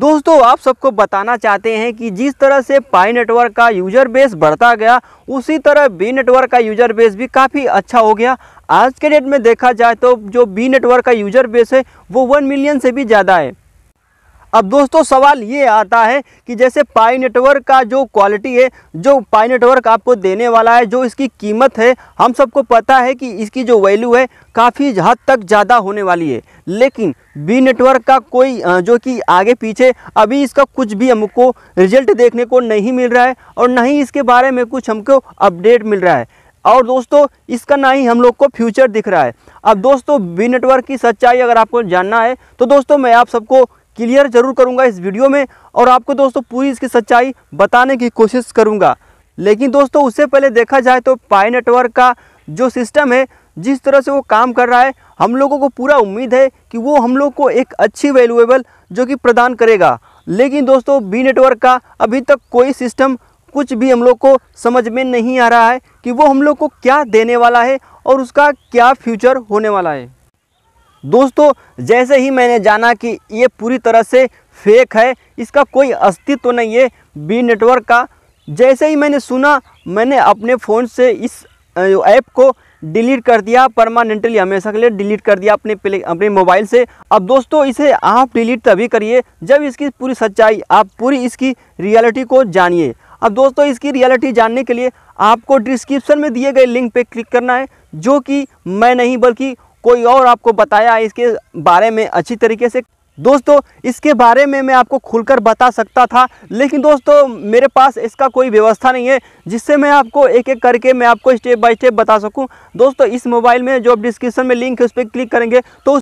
दोस्तों, आप सबको बताना चाहते हैं कि जिस तरह से पाई नेटवर्क का यूज़र बेस बढ़ता गया, उसी तरह बी नेटवर्क का यूज़र बेस भी काफ़ी अच्छा हो गया। आज के डेट में देखा जाए तो जो बी नेटवर्क का यूज़र बेस है, वो वन मिलियन से भी ज़्यादा है। अब दोस्तों, सवाल ये आता है कि जैसे पाई नेटवर्क का जो क्वालिटी है, जो पाई नेटवर्क आपको देने वाला है, जो इसकी कीमत है, हम सबको पता है कि इसकी जो वैल्यू है, काफ़ी हद तक ज़्यादा होने वाली है। लेकिन बी नेटवर्क का कोई जो कि आगे पीछे, अभी इसका कुछ भी हमको रिज़ल्ट देखने को नहीं मिल रहा है और ना ही इसके बारे में कुछ हमको अपडेट मिल रहा है। और दोस्तों, इसका ना ही हम लोग को फ्यूचर दिख रहा है। अब दोस्तों, बी नेटवर्क की सच्चाई अगर आपको जानना है तो दोस्तों, मैं आप सबको क्लियर ज़रूर करूँगा इस वीडियो में और आपको दोस्तों पूरी इसकी सच्चाई बताने की कोशिश करूँगा। लेकिन दोस्तों, उससे पहले देखा जाए तो पाई नेटवर्क का जो सिस्टम है, जिस तरह से वो काम कर रहा है, हम लोगों को पूरा उम्मीद है कि वो हम लोग को एक अच्छी वैल्यूएबल जो कि प्रदान करेगा। लेकिन दोस्तों बी नेटवर्क का अभी तक कोई सिस्टम कुछ भी हम लोग को समझ में नहीं आ रहा है कि वो हम लोग को क्या देने वाला है और उसका क्या फ्यूचर होने वाला है। दोस्तों, जैसे ही मैंने जाना कि ये पूरी तरह से फेक है, इसका कोई अस्तित्व तो नहीं है बी नेटवर्क का। जैसे ही मैंने सुना, मैंने अपने फ़ोन से इस ऐप को डिलीट कर दिया परमानेंटली हमेशा के लिए डिलीट कर दिया अपने प्ले अपने मोबाइल से। अब दोस्तों, इसे आप डिलीट तभी करिए जब इसकी पूरी सच्चाई, आप पूरी इसकी रियलिटी को जानिए। अब दोस्तों, इसकी रियलिटी जानने के लिए आपको डिस्क्रिप्शन में दिए गए लिंक पे क्लिक करना है, जो कि मैं नहीं, बल्कि कोई और आपको बताया इसके बारे में अच्छी तरीके से? दोस्तों, इसके बारे में मैं आपको खुलकर बता सकता था, लेकिन दोस्तों, मेरे पास इसका कोई व्यवस्था नहीं है, जिससे मैं आपको एक एक करके मैं आपको स्टेप बाय स्टेप बता सकूँ। दोस्तों, इस मोबाइल में जो आप डिस्क्रिप्शन में लिंक है, उस पर क्लिक करेंगे तो